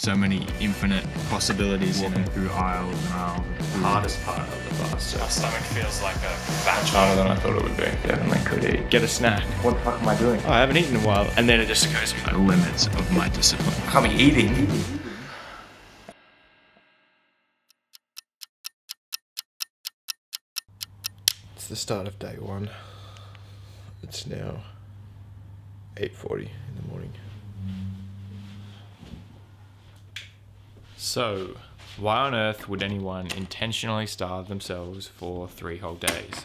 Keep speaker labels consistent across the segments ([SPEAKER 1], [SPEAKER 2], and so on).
[SPEAKER 1] so many infinite possibilities in
[SPEAKER 2] Walking
[SPEAKER 1] it.
[SPEAKER 2] through aisles and aisles of food.
[SPEAKER 1] Hardest part of the fast.
[SPEAKER 2] My
[SPEAKER 1] stomach feels like a
[SPEAKER 2] Much harder than I thought it would be. Definitely could eat.
[SPEAKER 1] Get a snack.
[SPEAKER 2] What the fuck am I doing?
[SPEAKER 1] Oh, I haven't eaten in a while, and then it just goes to the limits of my discipline.
[SPEAKER 2] I can't be eating.
[SPEAKER 3] It's the start of day one. It's now 8:40 in the morning.
[SPEAKER 1] So, why on earth would anyone intentionally starve themselves for three whole days?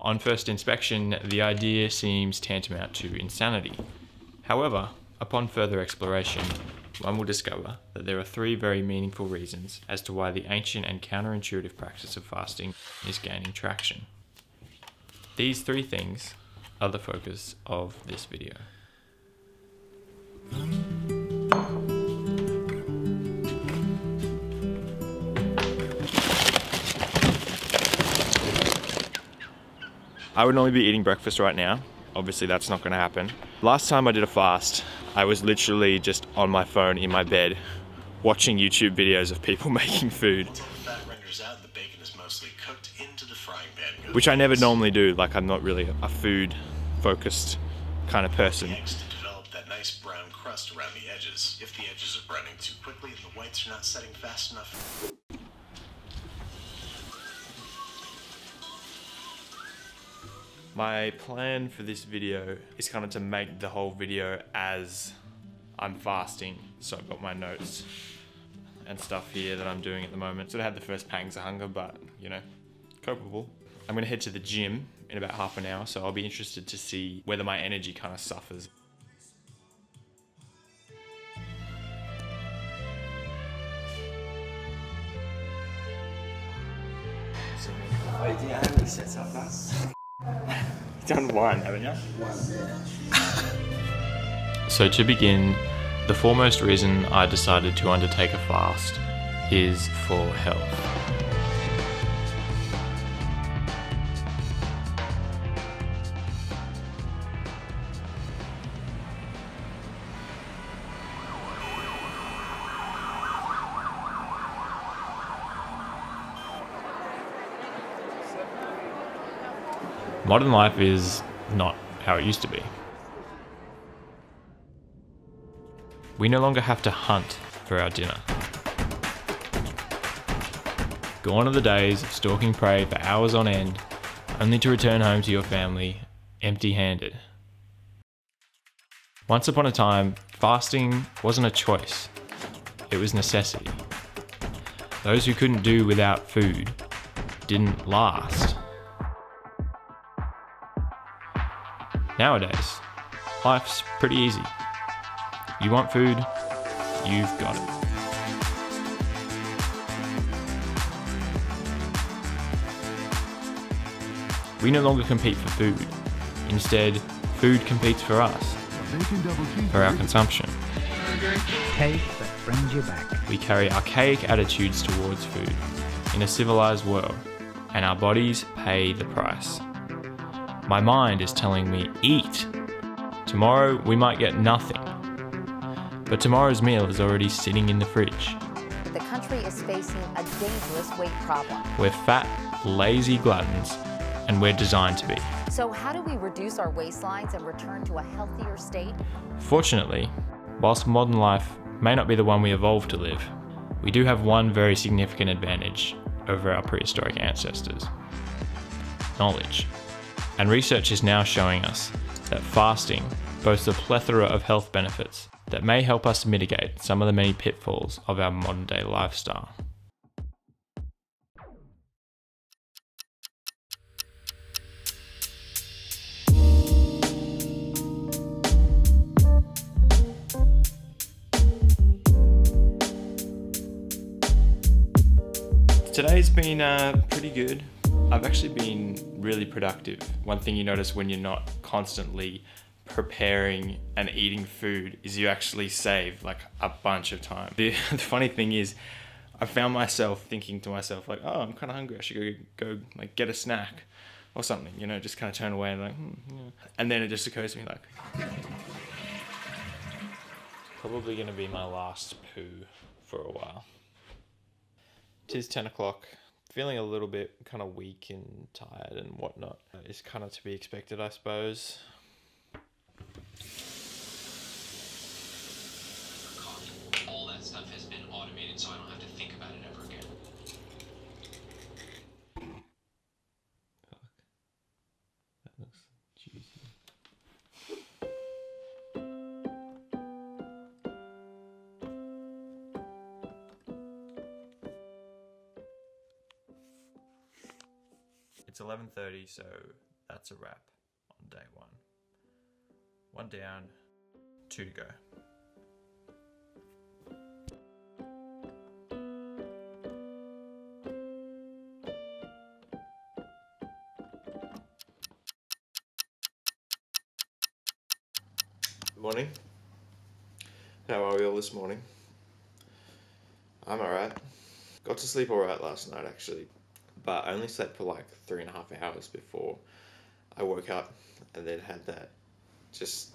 [SPEAKER 1] On first inspection, the idea seems tantamount to insanity. However, upon further exploration, one will discover that there are three very meaningful reasons as to why the ancient and counterintuitive practice of fasting is gaining traction. These three things are the focus of this video. I would normally be eating breakfast right now. Obviously, that's not going to happen. Last time I did a fast, I was literally just on my phone in my bed watching YouTube videos of people making food,
[SPEAKER 4] Until the fat renders out and the bacon is mostly cooked into the frying pan. Go to
[SPEAKER 1] which I never normally do. Like, I'm not really a food focused kind of person.
[SPEAKER 4] Eggs to develop that nice brown crust around the edges. If the edges are browning too quickly, the whites are not setting fast enough.
[SPEAKER 1] My plan for this video is kind of to make the whole video as I'm fasting. So I've got my notes and stuff here that I'm doing at the moment. Sort of had the first pangs of hunger, but you know, copable. I'm gonna head to the gym in about half an hour, so I'll be interested to see whether my energy kind of suffers. Done one, haven't you? So to begin, the foremost reason I decided to undertake a fast is for health. Modern life is not how it used to be. We no longer have to hunt for our dinner. Gone are the days of stalking prey for hours on end, only to return home to your family empty handed. Once upon a time, fasting wasn't a choice, it was necessity. Those who couldn't do without food didn't last. Nowadays, life's pretty easy. You want food, you've got it. We no longer compete for food. Instead, food competes for us, for our consumption.
[SPEAKER 5] Cake that brings you back.
[SPEAKER 1] We carry archaic attitudes towards food in a civilized world, and our bodies pay the price. My mind is telling me, eat. Tomorrow we might get nothing. But tomorrow's meal is already sitting in the fridge.
[SPEAKER 6] The country is facing a dangerous weight problem.
[SPEAKER 1] We're fat, lazy gluttons, and we're designed to be.
[SPEAKER 6] So, how do we reduce our waistlines and return to a healthier state?
[SPEAKER 1] Fortunately, whilst modern life may not be the one we evolved to live, we do have one very significant advantage over our prehistoric ancestors knowledge. And research is now showing us that fasting boasts a plethora of health benefits that may help us mitigate some of the many pitfalls of our modern day lifestyle. Today's been uh, pretty good. I've actually been really productive. One thing you notice when you're not constantly preparing and eating food is you actually save like a bunch of time. The, the funny thing is, I found myself thinking to myself like, "Oh, I'm kind of hungry. I should go go like get a snack or something." You know, just kind of turn away and like, hmm, yeah. and then it just occurs to me like, Probably to be my last poo for a while. Tis 10 o'clock. Feeling a little bit kind of weak and tired and whatnot. It's kind of to be expected, I suppose.
[SPEAKER 7] All that stuff has been automated, so I don't have to think
[SPEAKER 1] so that's a wrap on day 1. One down, two to go.
[SPEAKER 3] Morning. How are we all this morning? I'm alright. Got to sleep alright last night actually, but I only slept for like three and a half hours before I woke up and then had that just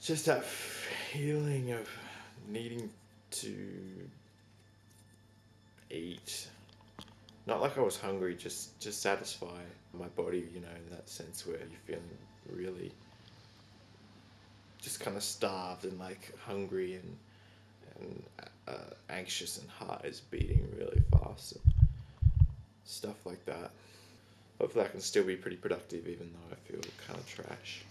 [SPEAKER 3] just that feeling of needing to eat. Not like I was hungry, just just satisfy my body, you know, in that sense where you're feeling really just kind of starved and like hungry and and uh, anxious and heart is beating really fast stuff like that. Hopefully, I can still be pretty productive even though I feel kind of trash.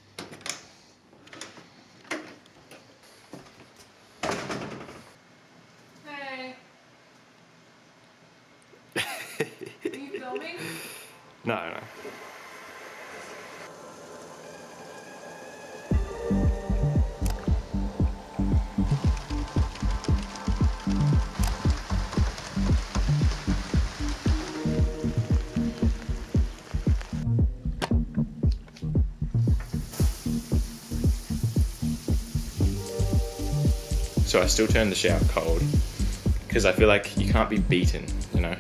[SPEAKER 1] So I still turn the shower cold because I feel like you can't be beaten, you know.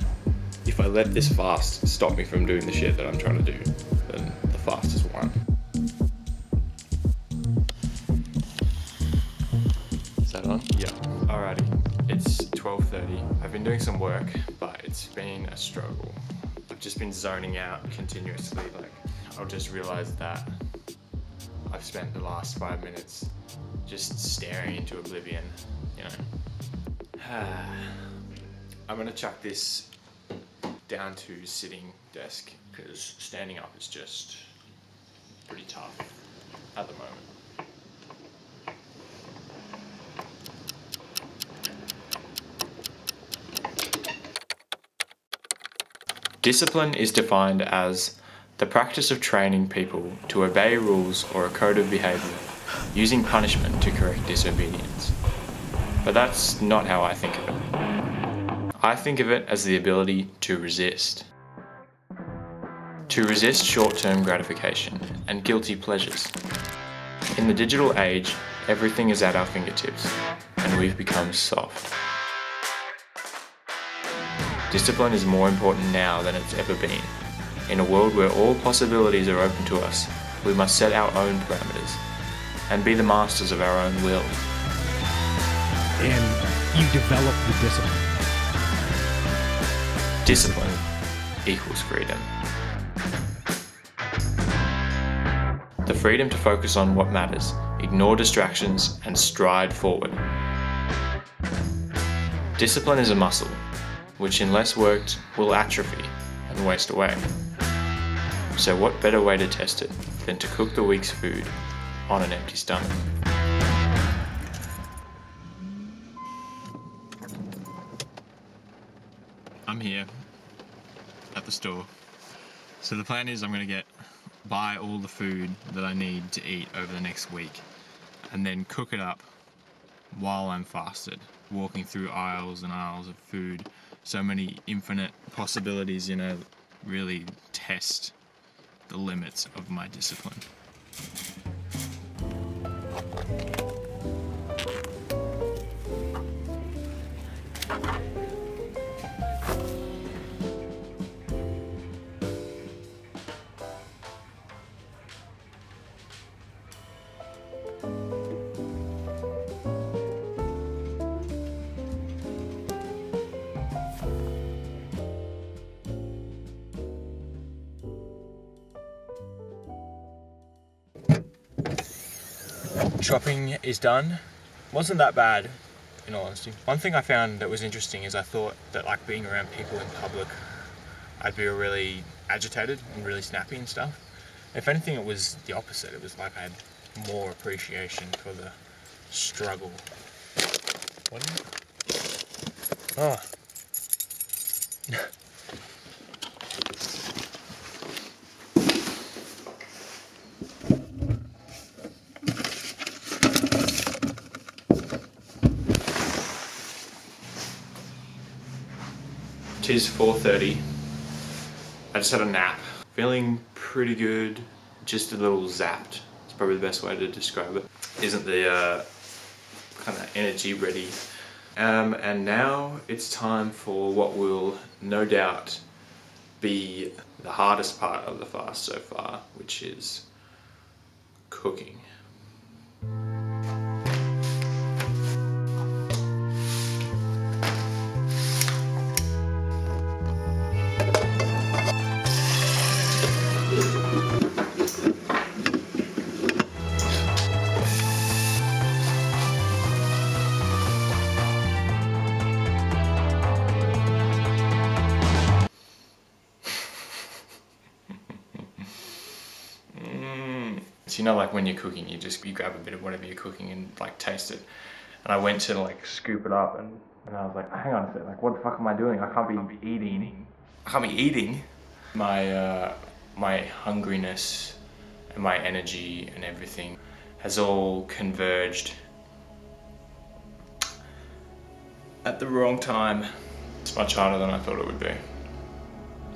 [SPEAKER 1] If I let this fast stop me from doing the shit that I'm trying to do, then the fast is won. Is that on? Yeah. Alrighty. It's 12:30. I've been doing some work, but it's been a struggle. I've just been zoning out continuously. Like I'll just realize that I've spent the last five minutes just staring into oblivion, you know. I'm gonna chuck this down to sitting desk because standing up is just pretty tough at the moment. Discipline is defined as the practice of training people to obey rules or a code of behavior using punishment to correct disobedience. But that's not how I think of it. I think of it as the ability to resist. To resist short term gratification and guilty pleasures. In the digital age, everything is at our fingertips, and we've become soft. Discipline is more important now than it's ever been. In a world where all possibilities are open to us, we must set our own parameters and be the masters of our own will.
[SPEAKER 5] And you develop the discipline.
[SPEAKER 1] Discipline equals freedom. The freedom to focus on what matters, ignore distractions, and stride forward. Discipline is a muscle, which, unless worked, will atrophy and waste away. So, what better way to test it than to cook the week's food on an empty stomach? I'm here at the store. So the plan is I'm going to get buy all the food that I need to eat over the next week and then cook it up while I'm fasted, walking through aisles and aisles of food. So many infinite possibilities, you know, really test the limits of my discipline. Chopping is done. Wasn't that bad, in all honesty. One thing I found that was interesting is I thought that like being around people in public, I'd be really agitated and really snappy and stuff. If anything, it was the opposite. It was like I had more appreciation for the struggle. What? Oh. Tis 4.30. I just had a nap. Feeling pretty good, just a little zapped. It's probably the best way to describe it. Isn't the uh, kind of energy ready. Um, and now it's time for what will no doubt be the hardest part of the fast so far, which is cooking. So you know, like when you're cooking, you just you grab a bit of whatever you're cooking and like taste it. And I went to like scoop it up, and, and I was like, hang on a second, like what the fuck am I doing? I can't be eating. I can't be eating. My uh, my hungriness and my energy and everything has all converged at the wrong time. It's much harder than I thought it would be.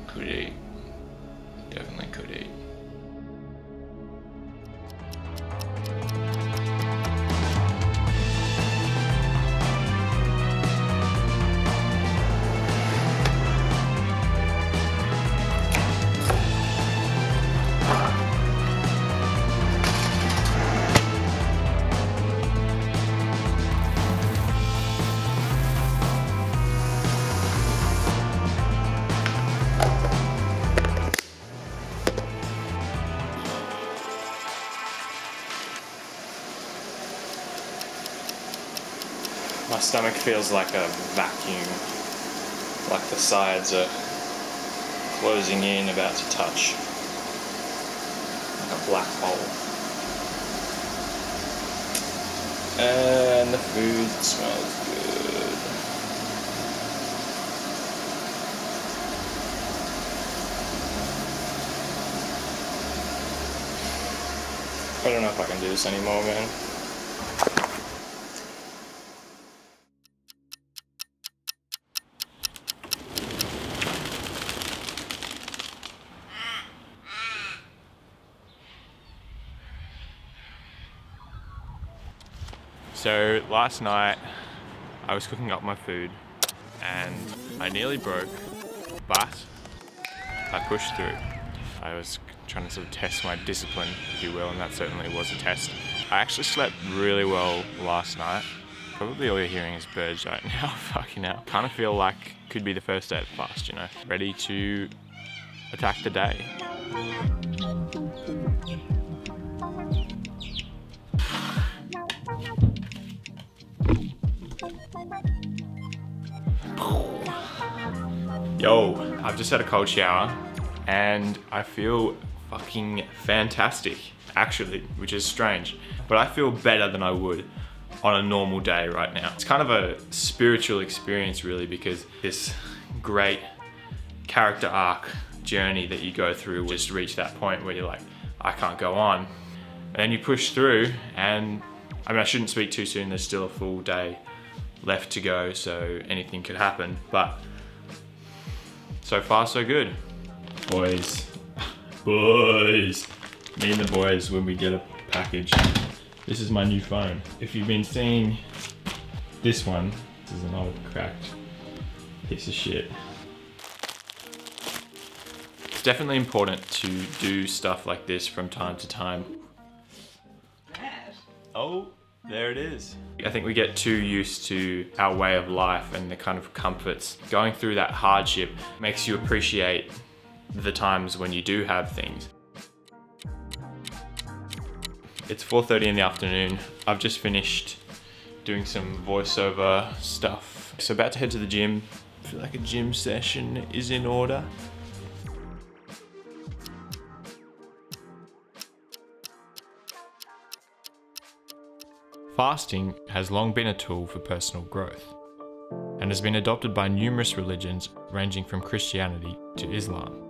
[SPEAKER 1] Could eat. Definitely could eat. My stomach feels like a vacuum, like the sides are closing in, about to touch, like a black hole. And the food smells good. I don't know if I can do this anymore, man. So last night I was cooking up my food and I nearly broke, but I pushed through. I was trying to sort of test my discipline, if you will, and that certainly was a test. I actually slept really well last night. Probably all you're hearing is birds right now, fucking hell. Kind of feel like could be the first day of the fast, you know? Ready to attack the day. Yo, I've just had a cold shower and I feel fucking fantastic, actually, which is strange. But I feel better than I would on a normal day right now. It's kind of a spiritual experience, really, because this great character arc journey that you go through just reach that point where you're like, I can't go on. And then you push through, and I mean, I shouldn't speak too soon, there's still a full day left to go, so anything could happen. But so far, so good. Boys, boys, me and the boys, when we get a package, this is my new phone. If you've been seeing this one, this is an old cracked piece of shit. It's definitely important to do stuff like this from time to time. Oh, there it is. I think we get too used to our way of life and the kind of comforts. Going through that hardship makes you appreciate the times when you do have things. It's 4.30 in the afternoon. I've just finished doing some voiceover stuff. So about to head to the gym. I feel like a gym session is in order. Fasting has long been a tool for personal growth and has been adopted by numerous religions ranging from Christianity to Islam.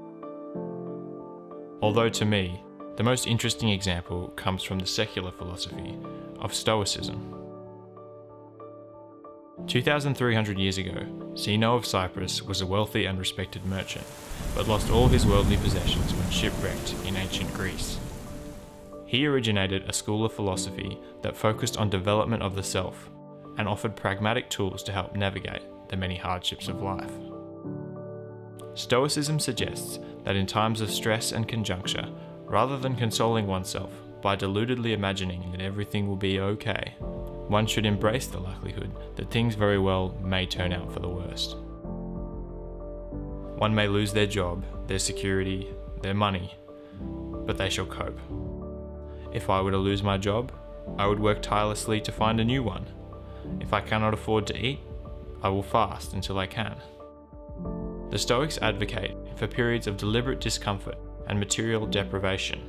[SPEAKER 1] Although to me, the most interesting example comes from the secular philosophy of Stoicism. 2,300 years ago, Zeno of Cyprus was a wealthy and respected merchant, but lost all his worldly possessions when shipwrecked in ancient Greece. He originated a school of philosophy that focused on development of the self and offered pragmatic tools to help navigate the many hardships of life. Stoicism suggests that in times of stress and conjuncture, rather than consoling oneself by deludedly imagining that everything will be okay, one should embrace the likelihood that things very well may turn out for the worst. One may lose their job, their security, their money, but they shall cope. If I were to lose my job, I would work tirelessly to find a new one. If I cannot afford to eat, I will fast until I can. The Stoics advocate for periods of deliberate discomfort and material deprivation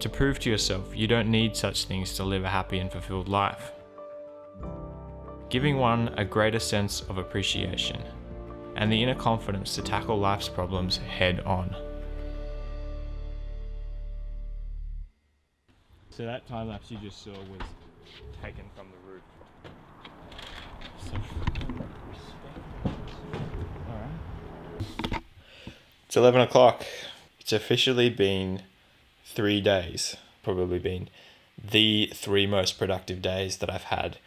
[SPEAKER 1] to prove to yourself you don't need such things to live a happy and fulfilled life. Giving one a greater sense of appreciation and the inner confidence to tackle life's problems head on. So that time lapse you just saw was taken from the roof. It's 11 o'clock. It's officially been three days, probably been the three most productive days that I've had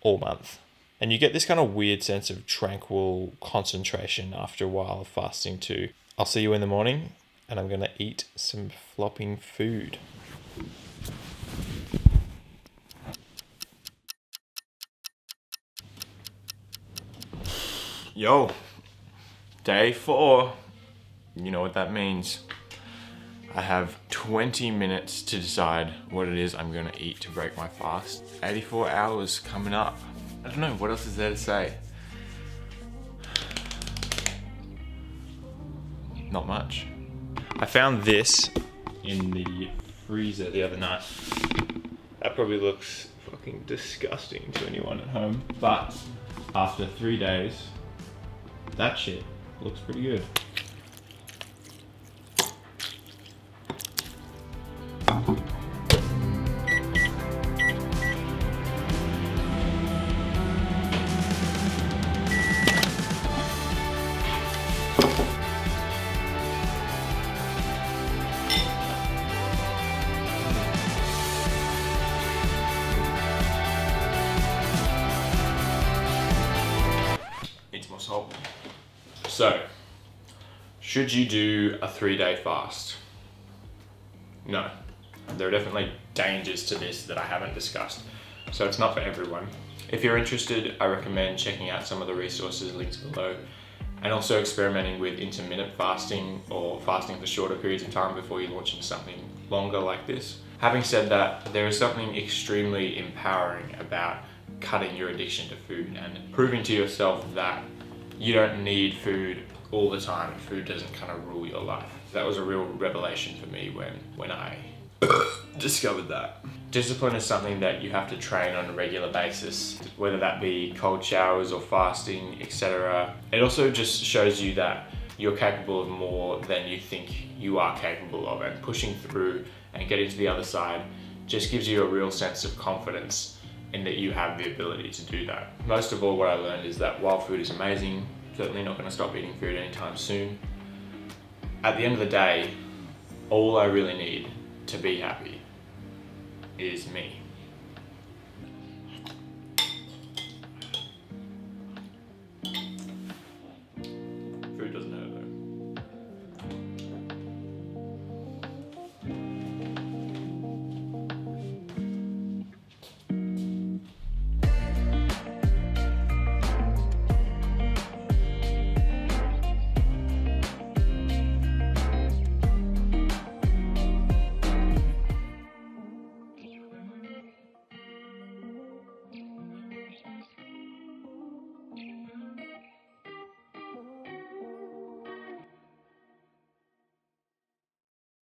[SPEAKER 1] all month. And you get this kind of weird sense of tranquil concentration after a while of fasting too. I'll see you in the morning and I'm gonna eat some flopping food. Yo, day four. You know what that means. I have 20 minutes to decide what it is I'm gonna eat to break my fast. 84 hours coming up. I don't know, what else is there to say? Not much. I found this in the freezer the other night. That probably looks fucking disgusting to anyone at home. But after three days, that shit looks pretty good. Salt. So, should you do a three day fast? No. There are definitely dangers to this that I haven't discussed. So it's not for everyone. If you're interested, I recommend checking out some of the resources linked below and also experimenting with intermittent fasting or fasting for shorter periods of time before you launch into something longer like this. Having said that, there is something extremely empowering about cutting your addiction to food and proving to yourself that you don't need food all the time. Food doesn't kind of rule your life. That was a real revelation for me when, when I discovered that. Discipline is something that you have to train on a regular basis, whether that be cold showers or fasting, etc. It also just shows you that you're capable of more than you think you are capable of, and pushing through and getting to the other side just gives you a real sense of confidence in that you have the ability to do that. Most of all, what I learned is that while food is amazing, certainly not going to stop eating food anytime soon. At the end of the day, all I really need to be happy is me.